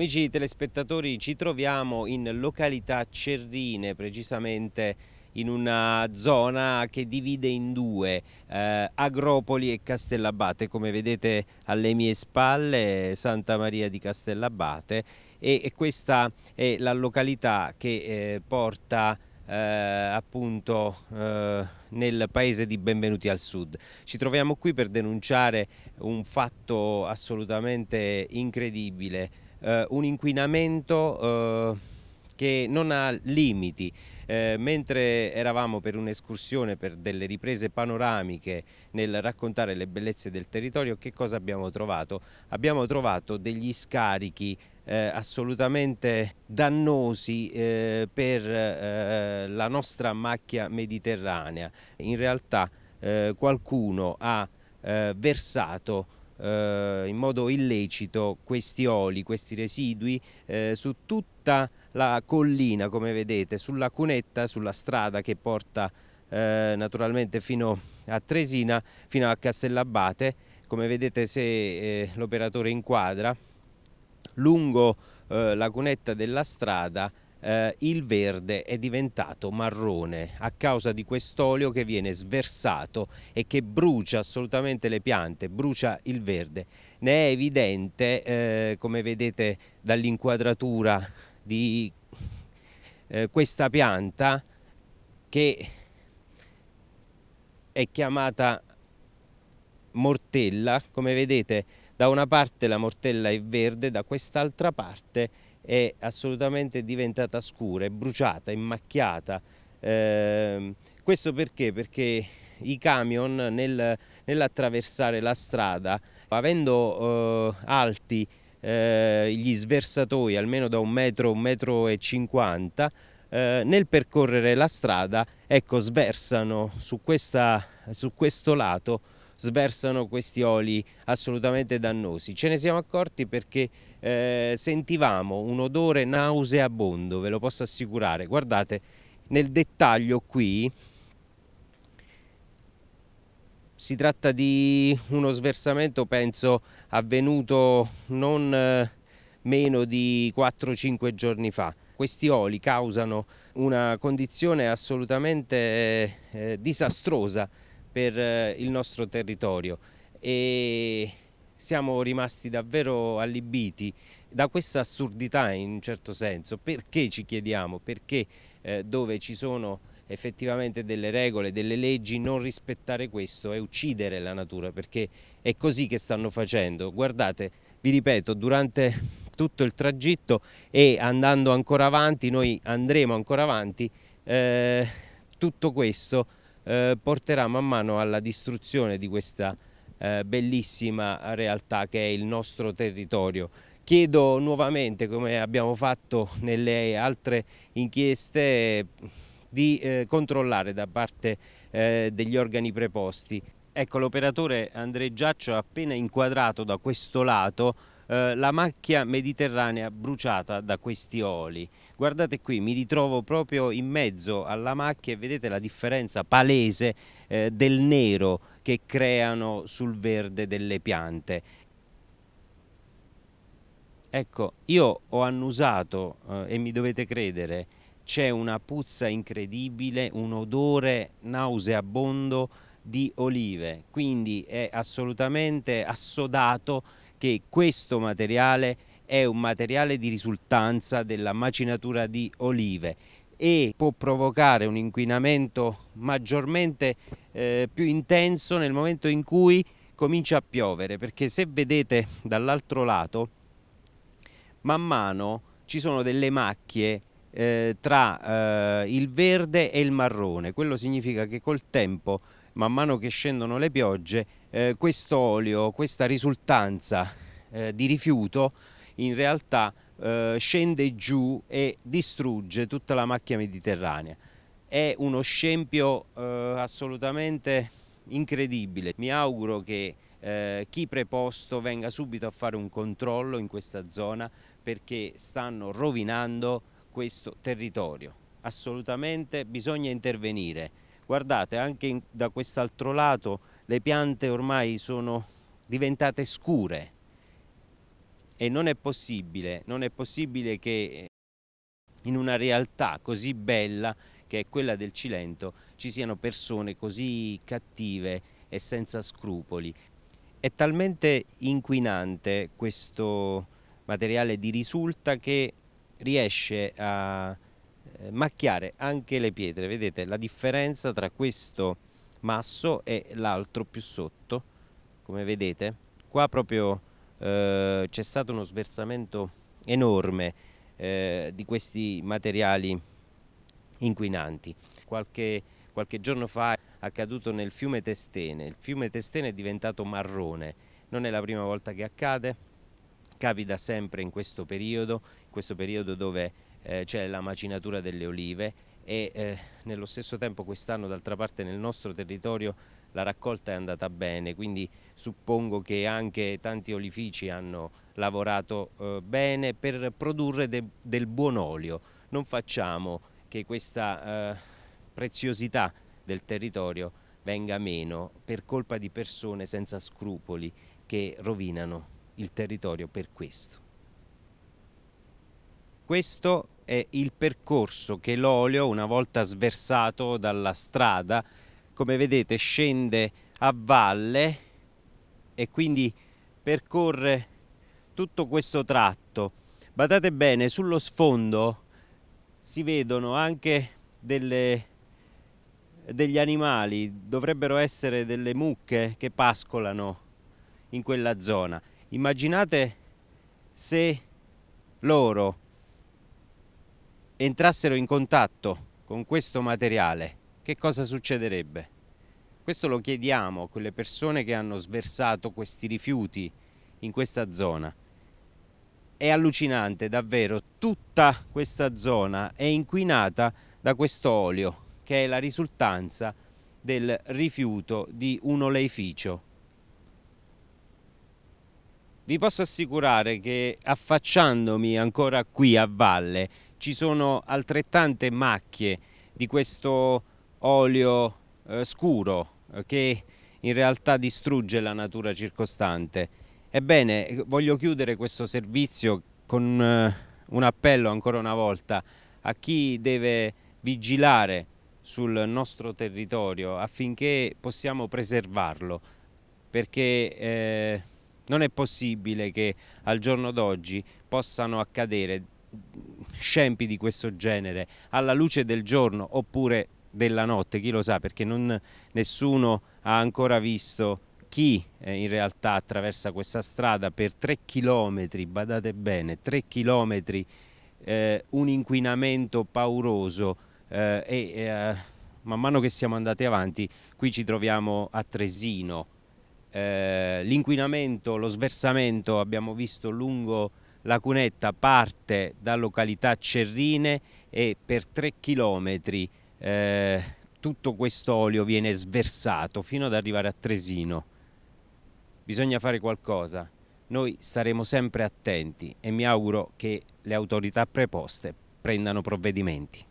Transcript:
Amici telespettatori, ci troviamo in località Cerrine, precisamente in una zona che divide in due, eh, Agropoli e Castellabate, come vedete alle mie spalle Santa Maria di Castellabate e, e questa è la località che eh, porta eh, appunto eh, nel paese di Benvenuti al Sud. Ci troviamo qui per denunciare un fatto assolutamente incredibile, eh, un inquinamento eh, che non ha limiti. Eh, mentre eravamo per un'escursione, per delle riprese panoramiche nel raccontare le bellezze del territorio, che cosa abbiamo trovato? Abbiamo trovato degli scarichi eh, assolutamente dannosi eh, per eh, la nostra macchia mediterranea. In realtà eh, qualcuno ha versato eh, in modo illecito questi oli, questi residui eh, su tutta la collina come vedete, sulla cunetta, sulla strada che porta eh, naturalmente fino a Tresina, fino a Castellabate, come vedete se eh, l'operatore inquadra, lungo eh, la cunetta della strada eh, il verde è diventato marrone a causa di quest'olio che viene sversato e che brucia assolutamente le piante, brucia il verde. Ne è evidente, eh, come vedete dall'inquadratura di eh, questa pianta, che è chiamata mortella, come vedete da una parte la mortella è verde, da quest'altra parte è assolutamente diventata scura, è bruciata, è macchiata. Eh, questo perché? Perché i camion nel, nell'attraversare la strada, avendo eh, alti eh, gli sversatoi almeno da un metro, un metro e cinquanta, eh, nel percorrere la strada, ecco, sversano su, questa, su questo lato sversano questi oli assolutamente dannosi. Ce ne siamo accorti perché eh, sentivamo un odore nauseabondo, ve lo posso assicurare. Guardate, nel dettaglio qui si tratta di uno sversamento, penso, avvenuto non eh, meno di 4-5 giorni fa. Questi oli causano una condizione assolutamente eh, eh disastrosa per eh, il nostro territorio e siamo rimasti davvero allibiti da questa assurdità in un certo senso. Perché ci chiediamo? Perché eh, dove ci sono effettivamente delle regole, delle leggi, non rispettare questo è uccidere la natura, perché è così che stanno facendo. Guardate, vi ripeto, durante tutto il tragitto e andando ancora avanti, noi andremo ancora avanti, eh, tutto questo eh, porterà man mano alla distruzione di questa eh, bellissima realtà che è il nostro territorio. Chiedo nuovamente, come abbiamo fatto nelle altre inchieste, di eh, controllare da parte eh, degli organi preposti. Ecco, l'operatore Andrea Giaccio ha appena inquadrato da questo lato eh, la macchia mediterranea bruciata da questi oli. Guardate qui, mi ritrovo proprio in mezzo alla macchia e vedete la differenza palese eh, del nero che creano sul verde delle piante. Ecco, io ho annusato eh, e mi dovete credere, c'è una puzza incredibile, un odore nauseabondo di olive, quindi è assolutamente assodato che questo materiale è un materiale di risultanza della macinatura di olive e può provocare un inquinamento maggiormente eh, più intenso nel momento in cui comincia a piovere perché se vedete dall'altro lato man mano ci sono delle macchie eh, tra eh, il verde e il marrone. Quello significa che col tempo man mano che scendono le piogge eh, quest'olio, questa risultanza eh, di rifiuto in realtà eh, scende giù e distrugge tutta la macchia mediterranea. È uno scempio eh, assolutamente incredibile. Mi auguro che eh, chi preposto venga subito a fare un controllo in questa zona perché stanno rovinando questo territorio. Assolutamente bisogna intervenire. Guardate, anche in, da quest'altro lato le piante ormai sono diventate scure e non è possibile, non è possibile che in una realtà così bella che è quella del Cilento ci siano persone così cattive e senza scrupoli. È talmente inquinante questo materiale di risulta che riesce a eh, macchiare anche le pietre. Vedete la differenza tra questo masso e l'altro più sotto, come vedete. Qua proprio eh, c'è stato uno sversamento enorme eh, di questi materiali inquinanti. Qualche, qualche giorno fa è accaduto nel fiume Testene, il fiume Testene è diventato marrone, non è la prima volta che accade, capita sempre in questo periodo, in questo periodo dove eh, c'è la macinatura delle olive e eh, nello stesso tempo quest'anno d'altra parte nel nostro territorio la raccolta è andata bene, quindi suppongo che anche tanti olifici hanno lavorato eh, bene per produrre de del buon olio. Non facciamo che questa eh, preziosità del territorio venga meno per colpa di persone senza scrupoli che rovinano il territorio per questo. Questo è il percorso che l'olio, una volta sversato dalla strada, come vedete scende a valle e quindi percorre tutto questo tratto. Badate bene, sullo sfondo si vedono anche delle, degli animali, dovrebbero essere delle mucche che pascolano in quella zona. Immaginate se loro entrassero in contatto con questo materiale, che cosa succederebbe? Questo lo chiediamo a quelle persone che hanno sversato questi rifiuti in questa zona. È allucinante, davvero, tutta questa zona è inquinata da questo olio, che è la risultanza del rifiuto di un oleificio vi posso assicurare che affacciandomi ancora qui a valle ci sono altrettante macchie di questo olio eh, scuro eh, che in realtà distrugge la natura circostante. Ebbene, voglio chiudere questo servizio con eh, un appello ancora una volta a chi deve vigilare sul nostro territorio affinché possiamo preservarlo perché eh, non è possibile che al giorno d'oggi possano accadere scempi di questo genere alla luce del giorno oppure della notte, chi lo sa, perché non, nessuno ha ancora visto chi eh, in realtà attraversa questa strada per tre chilometri, badate bene, tre chilometri, eh, un inquinamento pauroso eh, e eh, man mano che siamo andati avanti qui ci troviamo a Tresino, eh, l'inquinamento, lo sversamento abbiamo visto lungo la cunetta parte da località Cerrine e per tre chilometri eh, tutto questo olio viene sversato fino ad arrivare a Tresino. Bisogna fare qualcosa, noi staremo sempre attenti e mi auguro che le autorità preposte prendano provvedimenti.